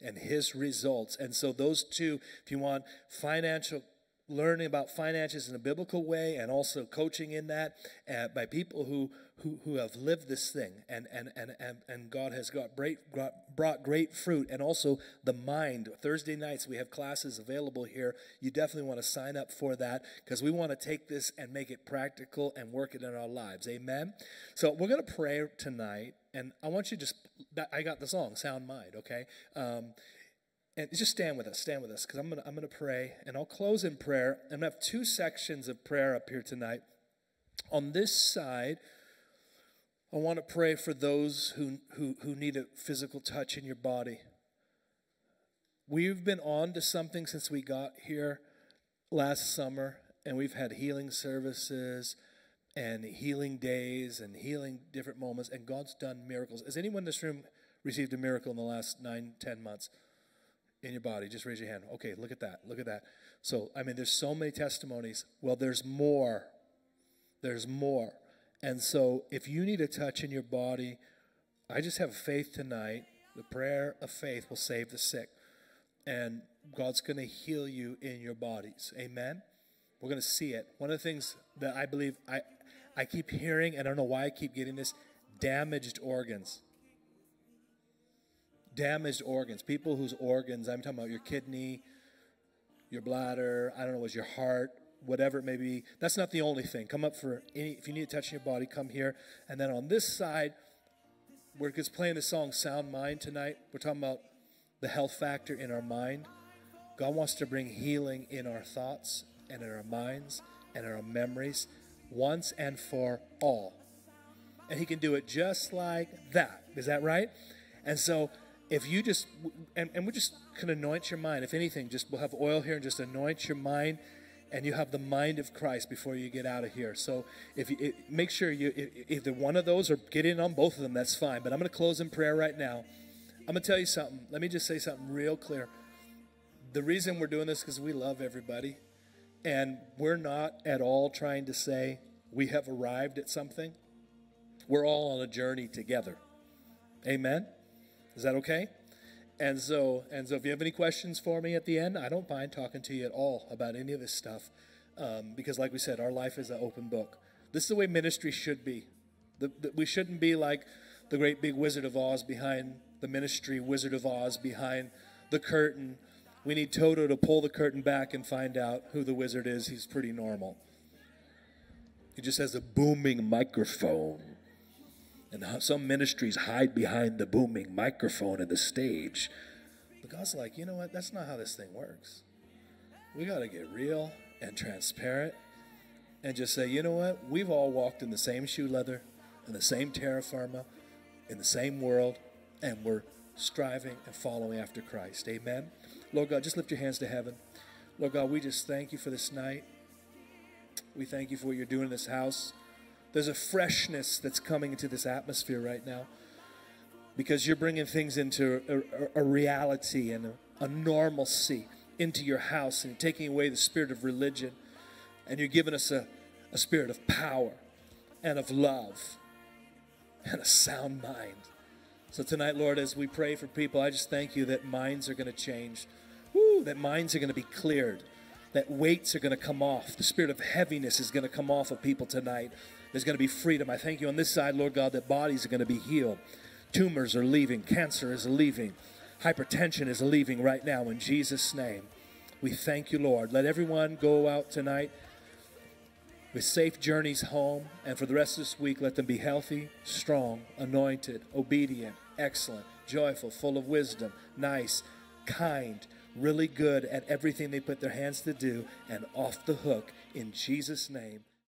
And his results. And so, those two, if you want financial learning about finances in a biblical way and also coaching in that uh, by people who, who, who have lived this thing and, and, and, and, and God has got great, brought great fruit and also the mind. Thursday nights we have classes available here. You definitely want to sign up for that because we want to take this and make it practical and work it in our lives. Amen. So we're going to pray tonight and I want you to just, I got the song, Sound Mind, okay? Um, and just stand with us, stand with us, because I'm going to I'm gonna pray, and I'll close in prayer. I'm to have two sections of prayer up here tonight. On this side, I want to pray for those who, who, who need a physical touch in your body. We've been on to something since we got here last summer, and we've had healing services and healing days and healing different moments, and God's done miracles. Has anyone in this room received a miracle in the last nine, ten months? In your body? Just raise your hand. Okay, look at that. Look at that. So, I mean, there's so many testimonies. Well, there's more. There's more. And so, if you need a touch in your body, I just have faith tonight. The prayer of faith will save the sick. And God's going to heal you in your bodies. Amen. We're going to see it. One of the things that I believe I I keep hearing and I don't know why I keep getting this damaged organs damaged organs, people whose organs, I'm talking about your kidney, your bladder, I don't know, was your heart, whatever it may be. That's not the only thing. Come up for any, if you need to touch your body, come here. And then on this side, we're just playing the song Sound Mind tonight. We're talking about the health factor in our mind. God wants to bring healing in our thoughts and in our minds and in our memories once and for all. And He can do it just like that. Is that right? And so if you just, and, and we just can anoint your mind. If anything, just we'll have oil here and just anoint your mind and you have the mind of Christ before you get out of here. So if you it, make sure you either one of those or get in on both of them, that's fine. But I'm going to close in prayer right now. I'm going to tell you something. Let me just say something real clear. The reason we're doing this is because we love everybody, and we're not at all trying to say we have arrived at something. We're all on a journey together. Amen. Is that okay? And so, and so, if you have any questions for me at the end, I don't mind talking to you at all about any of this stuff, um, because, like we said, our life is an open book. This is the way ministry should be. The, the, we shouldn't be like the great big Wizard of Oz behind the ministry, Wizard of Oz behind the curtain. We need Toto to pull the curtain back and find out who the wizard is. He's pretty normal. He just has a booming microphone. And some ministries hide behind the booming microphone and the stage. But God's like, you know what? That's not how this thing works. We got to get real and transparent and just say, you know what? We've all walked in the same shoe leather, in the same terra firma, in the same world, and we're striving and following after Christ. Amen. Lord God, just lift your hands to heaven. Lord God, we just thank you for this night. We thank you for what you're doing in this house. There's a freshness that's coming into this atmosphere right now because you're bringing things into a, a, a reality and a, a normalcy into your house and taking away the spirit of religion. And you're giving us a, a spirit of power and of love and a sound mind. So tonight, Lord, as we pray for people, I just thank you that minds are going to change. Woo, that minds are going to be cleared. That weights are going to come off. The spirit of heaviness is going to come off of people tonight. There's going to be freedom. I thank you on this side, Lord God, that bodies are going to be healed. Tumors are leaving. Cancer is leaving. Hypertension is leaving right now in Jesus' name. We thank you, Lord. Let everyone go out tonight with safe journeys home. And for the rest of this week, let them be healthy, strong, anointed, obedient, excellent, joyful, full of wisdom, nice, kind, really good at everything they put their hands to do, and off the hook in Jesus' name.